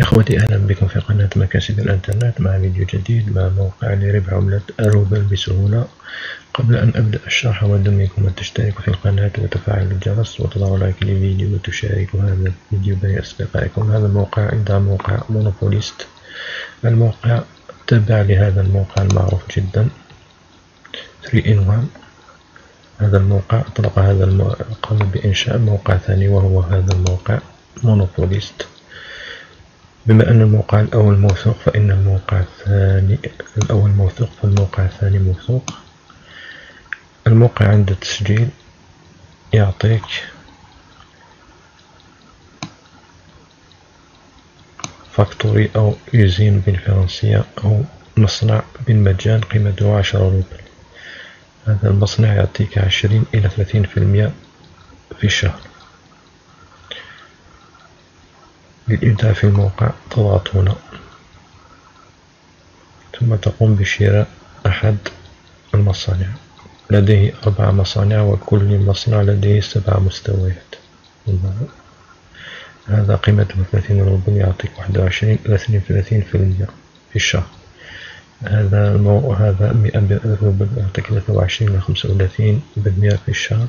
إخوتي أهلا بكم في قناة مكاسب الإنترنت. مع فيديو جديد مع موقع لربح عملة الروبل بسهولة. قبل أن أبدأ الشرح أود منكم أن تشتركوا في القناة وتفعلوا الجرس وتضعوا like للفيديو وتشاركوا هذا الفيديو بين أصدقائكم. هذا الموقع عند موقع Monopoliste. الموقع تابع لهذا الموقع المعروف جدا. 3 in 1 هذا الموقع أطلق هذا قام بإنشاء موقع ثاني وهو هذا الموقع Monopoliste. بما أن الموقع الأول موثوق فإن الموقع الثاني الأول موثوق فالموقع الثاني موثوق. الموقع عند التسجيل يعطيك factory أو usine بالفرنسية أو مصنع بالمجان قيمته عشرة روبل. هذا المصنع يعطيك عشرين إلى ثلاثين في المئة في الشهر. للإبداع في الموقع تضغط هنا ثم تقوم بشراء أحد المصانع. لديه أربع مصانع وكل مصنع لديه سبع مستويات. هذا قيمته ثلاثين روبل يعطيك واحد وعشرين إلى اثنين وثلاثين في المية في الشهر. هذا المو... هذا مئة روبل يعطيك ثلاثة وعشرين إلى خمسة وثلاثين بالمئة في الشهر.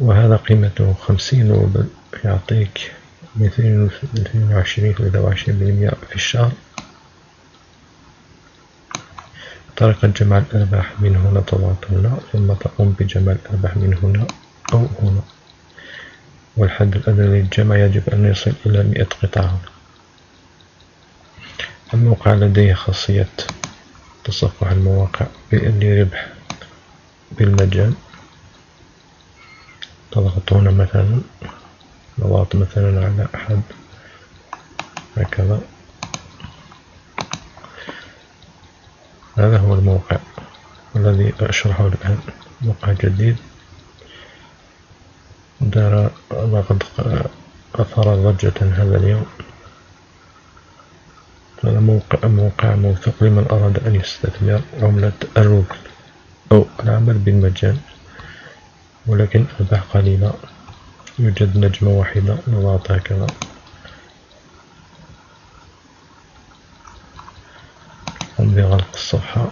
وهذا قيمته خمسين روبل يعطيك ميتين وعشرين ثلاثة وعشرين بالمئة في الشهر طريقة جمع الأرباح من هنا تضغط هنا ثم تقوم بجمع الأرباح من هنا أو هنا والحد الأدنى للجمع يجب أن يصل إلى مئة قطعة الموقع لديه خاصية تصفح المواقع لربح بالمجان تضغط هنا مثلا نضغط مثلا على أحد. هكذا. هذا هو الموقع الذي أشرحه الآن. موقع جديد. دار لقد أثار ضجة هذا اليوم. هذا موقع موقع موثوق لمن أراد أن يستثمر عملة الروبل أو العمل بالمجان ولكن أرباح قليلة يوجد نجمة واحدة نضغط هكذا قم بغلق الصفحة.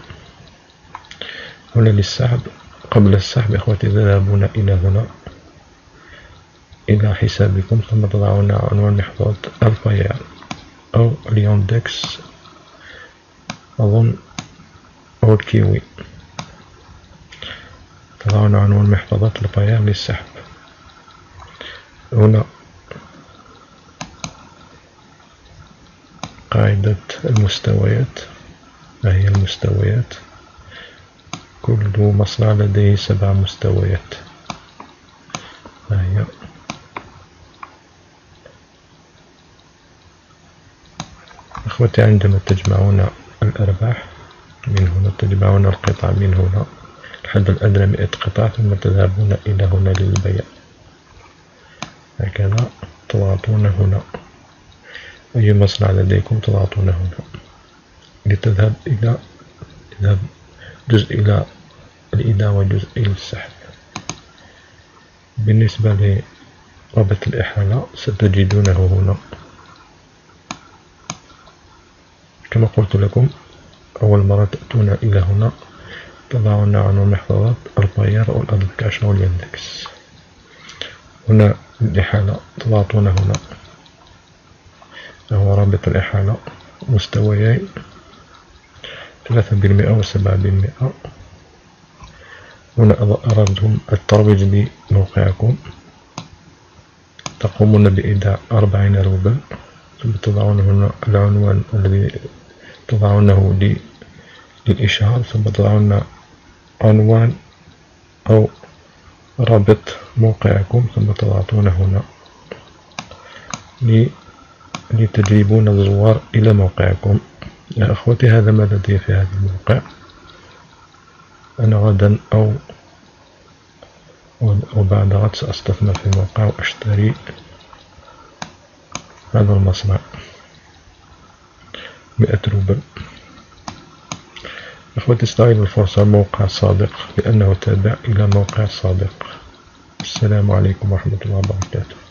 هنا للسحب. قبل السحب إخوتي تذهبون إلى هنا. إلى حسابكم. ثم تضعون عنوان محفظة ال Payeer أو ال Yandex. أظن أو ال Qiwi. تضعون عنوان محفظة ال Payeer للسحب. هنا. قاعدة المستويات. ما هي المستويات؟ كل مصنع لديه سبع مستويات. ما هي؟ أخوتي عندما تجمعون الأرباح من هنا تجمعون القطع من هنا. الحد الأدنى مئة قطعة ثم تذهبون إلى هنا للبيع. هكذا. تضغطون هنا. أي مصنع لديكم تضغطون هنا. لتذهب إلى تذهب جزء إلى الإيداع وجزء إلى السحب. بالنسبة لرابط الإحالة ستجدونه هنا. كما قلت لكم أول مرة تأتون إلى هنا تضعون عنوان محفظة ال Payeer أو ال application أو الإحالة تضغطون هنا. هو رابط الإحالة مستويين. ثلاثة بالمئة وسبعة بالمئة. هنا أردتم الترويج لموقعكم. تقومون بإيداع أربعين روبل. ثم تضعون هنا العنوان الذي تضعونه للإشهار. ثم تضعون عنوان أو رابط موقعكم ثم تضغطون هنا لتجلبون الزوار إلى موقعكم. يا أخوتي هذا ما لدي في هذا الموقع. أنا غدا أو أو بعد غد سأستثمر في الموقع وأشتري هذا المصنع. مئة روبل. أخوتي استغلوا الفرصة موقع صادق لأنه تابع إلى موقع صادق. السلام عليكم ورحمة الله وبركاته.